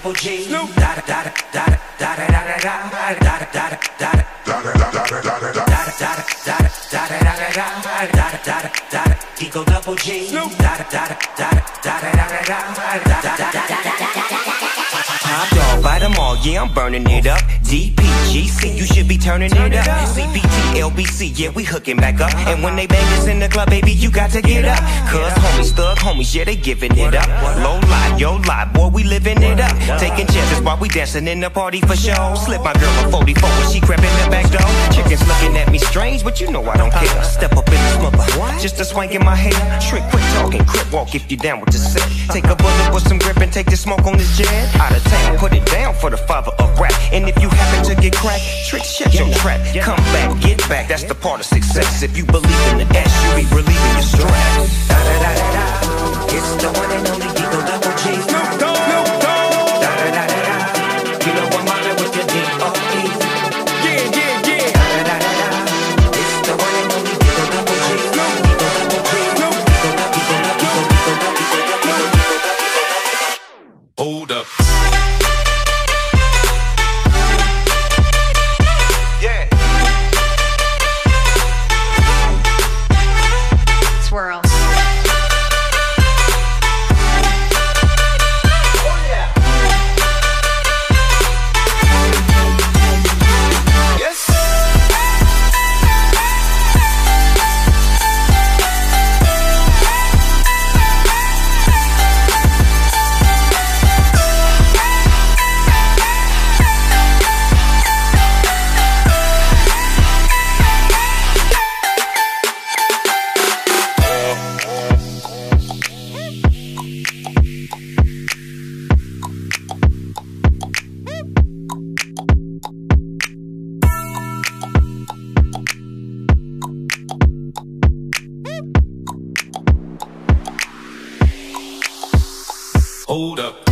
Double G. Da da da da da da da da da da da da da Eagle double G. Da da da da da da da da da da Top dog, them all, yeah, I'm burning it up. DPGC, you should be turning it up. CPT, LBC, yeah, we hooking back up. And when they bang us in the club, baby, you got to get up. Cuz homies, thug homies, yeah, they giving it up. Low lie, yo lie, boy, we living it up. Taking chances while we dancing in the party for show. Slip my girl a 44 when she crept in the back door. Chickens looking at me strange, but you know I don't care. Step up in the smother, just a swank in my hair. Trick, quit talking, crip walk if you down with the set. Take a bullet with some grip and take the smoke on this jet. Out of town, put it down for the father of rap. And if you happen to get cracked, trick, shut your trap. Come back, get back, that's the part of success. If you believe in the S, you be relieving your stress. Hold up.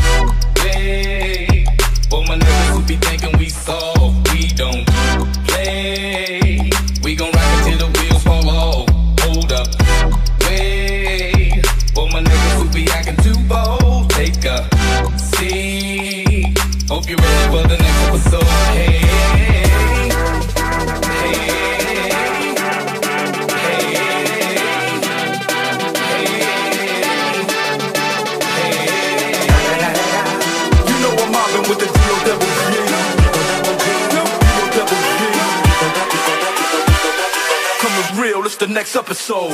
Hey, for my niggas who be thinking we soft, we don't play. We gon' rock until the wheels fall off. Hold up. Wait, for my niggas who be acting too bold, take a seat. Hope you're ready for the next episode. Hey, the next episode.